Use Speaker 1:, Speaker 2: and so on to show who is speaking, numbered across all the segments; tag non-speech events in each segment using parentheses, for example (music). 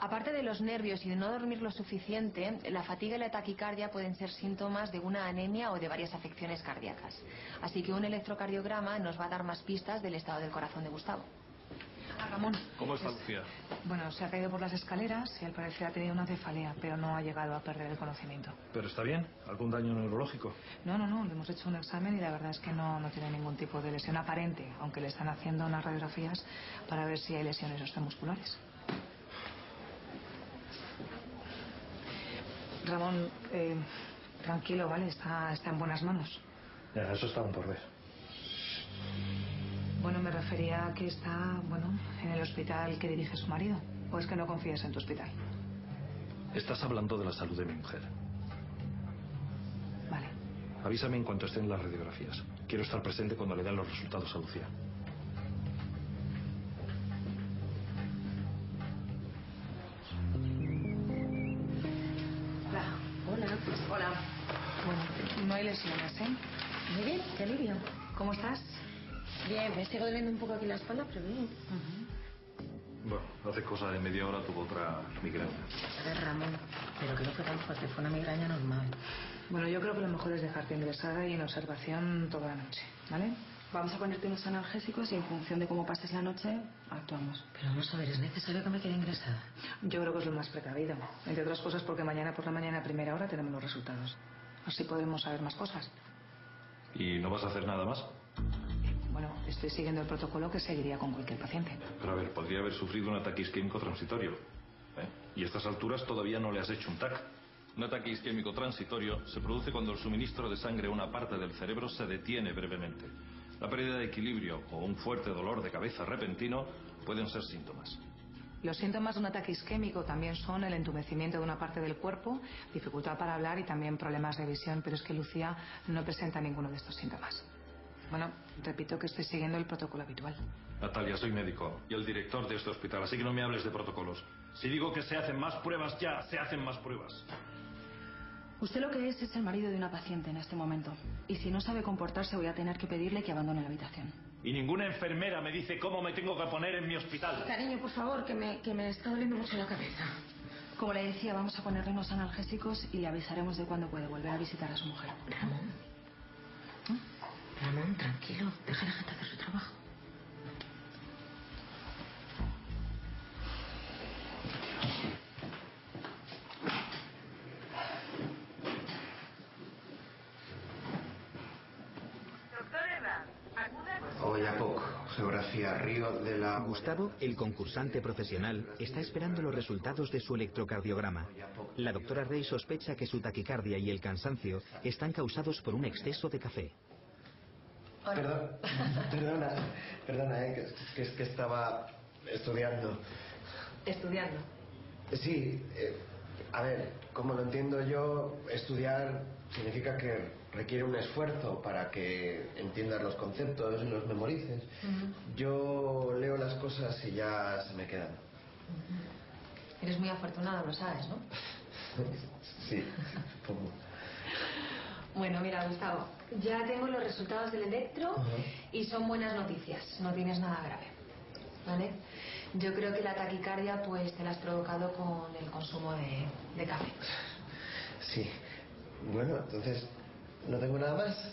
Speaker 1: Aparte de los nervios y de no dormir lo suficiente, la fatiga y la taquicardia pueden ser síntomas de una anemia o de varias afecciones cardíacas. Así que un electrocardiograma nos va a dar más pistas del estado del corazón de Gustavo.
Speaker 2: Ah, Ramón.
Speaker 3: ¿Cómo está Lucía?
Speaker 2: Bueno, se ha caído por las escaleras y al parecer ha tenido una cefalea, pero no ha llegado a perder el conocimiento.
Speaker 3: ¿Pero está bien? ¿Algún daño neurológico?
Speaker 2: No, no, no, le hemos hecho un examen y la verdad es que no, no tiene ningún tipo de lesión aparente, aunque le están haciendo unas radiografías para ver si hay lesiones osteomusculares. Ramón, eh, tranquilo, ¿vale? Está, está en buenas manos.
Speaker 3: Ya, eso está aún por ver.
Speaker 2: Bueno, me refería a que está, bueno, en el hospital que dirige su marido. ¿O es que no confías en tu hospital?
Speaker 3: Estás hablando de la salud de mi mujer.
Speaker 2: Vale.
Speaker 3: Avísame en cuanto estén las radiografías. Quiero estar presente cuando le den los resultados a Lucía.
Speaker 2: Hay lesiones, ¿eh?
Speaker 1: Muy bien, qué alivio.
Speaker 2: ¿Cómo estás?
Speaker 1: Bien, me sigo doliendo un poco aquí la espalda, pero bien.
Speaker 3: Bueno, hace cosa de media hora tuvo otra migraña.
Speaker 1: A ver, Ramón, pero que no fue tan fuerte, fue una migraña normal.
Speaker 2: Bueno, yo creo que lo mejor es dejarte ingresada y en observación toda la noche, ¿vale?
Speaker 4: Vamos a ponerte unos analgésicos y en función de cómo pases la noche, actuamos.
Speaker 1: Pero vamos a ver, ¿es necesario que me quede ingresada?
Speaker 2: Yo creo que es lo más precavido. Entre otras cosas porque mañana por la mañana a primera hora tenemos los resultados. Así podremos saber más cosas.
Speaker 3: ¿Y no vas a hacer nada más?
Speaker 2: Bueno, estoy siguiendo el protocolo que seguiría con cualquier paciente.
Speaker 3: Pero a ver, podría haber sufrido un ataque isquémico transitorio. ¿eh? Y a estas alturas todavía no le has hecho un TAC. Un ataque isquémico transitorio se produce cuando el suministro de sangre a una parte del cerebro se detiene brevemente. La pérdida de equilibrio o un fuerte dolor de cabeza repentino pueden ser síntomas.
Speaker 2: Los síntomas de un ataque isquémico también son el entumecimiento de una parte del cuerpo, dificultad para hablar y también problemas de visión, pero es que Lucía no presenta ninguno de estos síntomas. Bueno, repito que estoy siguiendo el protocolo habitual.
Speaker 3: Natalia, soy médico y el director de este hospital, así que no me hables de protocolos. Si digo que se hacen más pruebas, ya se hacen más pruebas.
Speaker 4: Usted lo que es es el marido de una paciente en este momento. Y si no sabe comportarse, voy a tener que pedirle que abandone la habitación.
Speaker 3: Y ninguna enfermera me dice cómo me tengo que poner en mi hospital.
Speaker 1: Cariño, por favor, que me, que me está doliendo mucho la cabeza.
Speaker 4: Como le decía, vamos a ponerle unos analgésicos y le avisaremos de cuándo puede volver a visitar a su mujer.
Speaker 1: Ramón. Ramón, tranquilo. Deja a la gente hacer su trabajo.
Speaker 5: Geografía, Río de la...
Speaker 6: Gustavo, el concursante profesional, está esperando los resultados de su electrocardiograma. La doctora Rey sospecha que su taquicardia y el cansancio están causados por un exceso de café.
Speaker 5: Perdón, (laughs) perdona, perdona, eh, que, que es que estaba estudiando.
Speaker 1: Estudiando.
Speaker 5: Sí, eh, a ver, como lo entiendo yo, estudiar significa que requiere un esfuerzo para que entiendas los conceptos y los memorices. Yo leo las cosas y ya se me quedan.
Speaker 1: Eres muy afortunado, lo sabes, ¿no? (laughs)
Speaker 5: sí, supongo.
Speaker 1: Bueno, mira, Gustavo, ya tengo los resultados del electro y son buenas noticias. No tienes nada grave. ¿Vale? Yo creo que la taquicardia, pues, te la has provocado con el consumo de, de café.
Speaker 5: Sí. Bueno, entonces, ¿no tengo nada más?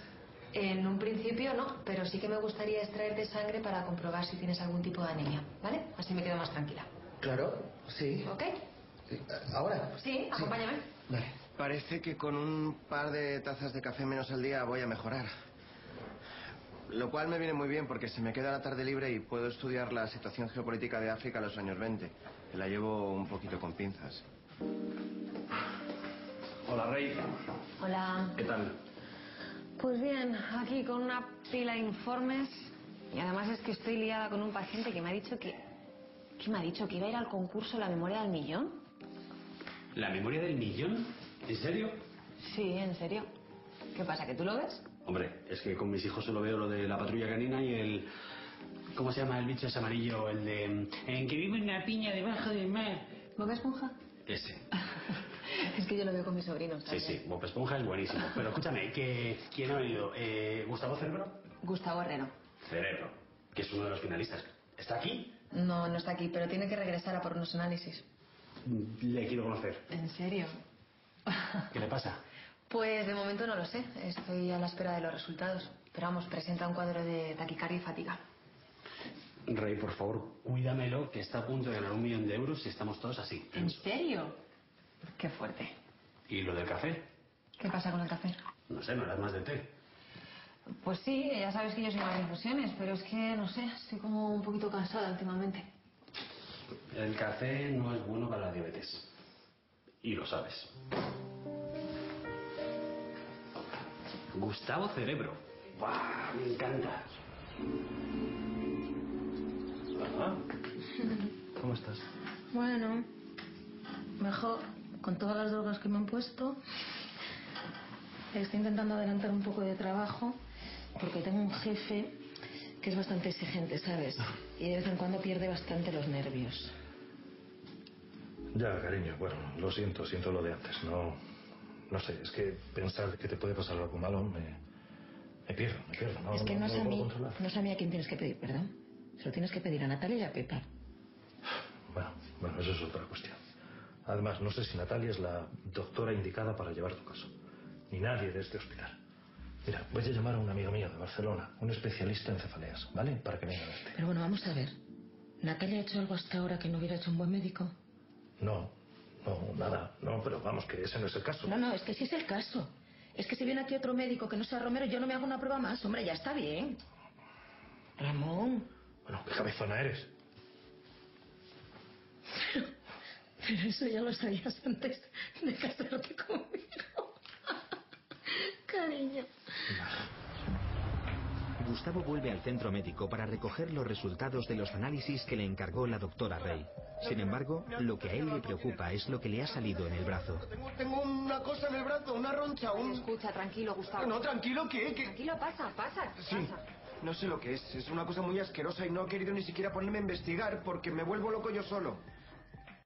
Speaker 1: En un principio no, pero sí que me gustaría extraerte sangre para comprobar si tienes algún tipo de anemia, ¿vale? Así me quedo más tranquila.
Speaker 5: Claro, sí.
Speaker 1: ¿Ok?
Speaker 5: Sí, ¿Ahora?
Speaker 1: Sí, acompáñame.
Speaker 5: Vale. Parece que con un par de tazas de café menos al día voy a mejorar. Lo cual me viene muy bien porque se me queda la tarde libre y puedo estudiar la situación geopolítica de África en los años 20. Que la llevo un poquito con pinzas.
Speaker 3: Hola, Rey.
Speaker 1: Hola.
Speaker 3: ¿Qué tal?
Speaker 1: Pues bien, aquí con una pila de informes y además es que estoy liada con un paciente que me ha dicho que... ¿Qué me ha dicho? ¿Que iba a ir al concurso La Memoria del Millón?
Speaker 7: ¿La memoria del millón? ¿En serio?
Speaker 1: Sí, en serio. ¿Qué pasa, que tú lo ves?
Speaker 7: Hombre, es que con mis hijos solo veo lo de la patrulla canina y el... ¿Cómo se llama el bicho ese amarillo? El de... En que vive una piña debajo del mar.
Speaker 1: ¿Bob Esponja?
Speaker 7: Ese. (laughs) (laughs)
Speaker 1: es que yo lo veo con mis sobrinos.
Speaker 7: Sí, sí, Bob Esponja es buenísimo. Pero escúchame, que ¿quién ha venido? Eh, ¿Gustavo Cerebro?
Speaker 1: Gustavo Herrero.
Speaker 7: Cerebro, que es uno de los finalistas. ¿Está aquí?
Speaker 1: No, no está aquí, pero tiene que regresar a por unos análisis.
Speaker 7: le quiero conocer.
Speaker 1: ¿En serio?
Speaker 7: ¿Qué le pasa?
Speaker 1: Pues de momento no lo sé. Estoy a la espera de los resultados. Pero vamos, presenta un cuadro de taquicardia y fatiga.
Speaker 7: Rey, por favor, cuídamelo, que está a punto de ganar un millón de euros si estamos todos así.
Speaker 1: ¿En serio? Qué fuerte.
Speaker 7: ¿Y lo del café?
Speaker 1: ¿Qué pasa con el café?
Speaker 7: No sé, no eras más de té.
Speaker 1: Pues sí, ya sabes que yo soy más de infusiones, pero es que, no sé, estoy como un poquito cansada últimamente.
Speaker 7: El café no es bueno para la diabetes. Y lo sabes. Gustavo Cerebro. ¡Buah! Me encanta.
Speaker 5: ¿Cómo estás?
Speaker 4: Bueno, mejor. Con todas las drogas que me han puesto, estoy intentando adelantar un poco de trabajo porque tengo un jefe que es bastante exigente, ¿sabes? Y de vez en cuando pierde bastante los nervios.
Speaker 8: Ya, cariño, bueno, lo siento, siento lo de antes. No, no sé, es que pensar que te puede pasar algo malo me, me pierdo, me pierdo. No,
Speaker 4: es que no, es
Speaker 8: lo
Speaker 4: a mí, no es a mí a quien tienes que pedir perdón. Se lo tienes que pedir a Natalia y a Pepa.
Speaker 8: Bueno, bueno, eso es otra cuestión. Además, no sé si Natalia es la doctora indicada para llevar tu caso. Ni nadie de este hospital. Mira, voy a llamar a un amigo mío de Barcelona, un especialista en cefaleas, ¿vale? Para que venga a verte.
Speaker 4: Pero bueno, vamos a ver. ¿Natalia ha hecho algo hasta ahora que no hubiera hecho un buen médico?
Speaker 8: No, no, nada, no, pero vamos, que ese no es el caso.
Speaker 4: No, no, es que sí es el caso. Es que si viene aquí otro médico que no sea Romero, yo no me hago una prueba más. Hombre, ya está bien. Ramón.
Speaker 8: Bueno, qué cabezona eres.
Speaker 4: Pero eso ya lo sabías antes de casarte conmigo. Cariño.
Speaker 6: Gustavo vuelve al centro médico para recoger los resultados de los análisis que le encargó la doctora Rey. Sin embargo, lo que a él le preocupa es lo que le ha salido en el brazo.
Speaker 5: Tengo, tengo una cosa en el brazo, una roncha, un...
Speaker 1: Escucha, tranquilo, Gustavo.
Speaker 5: No, tranquilo, ¿qué? ¿Qué?
Speaker 1: Tranquilo, pasa, pasa.
Speaker 5: Sí,
Speaker 1: pasa.
Speaker 5: no sé lo que es. Es una cosa muy asquerosa y no he querido ni siquiera ponerme a investigar porque me vuelvo loco yo solo.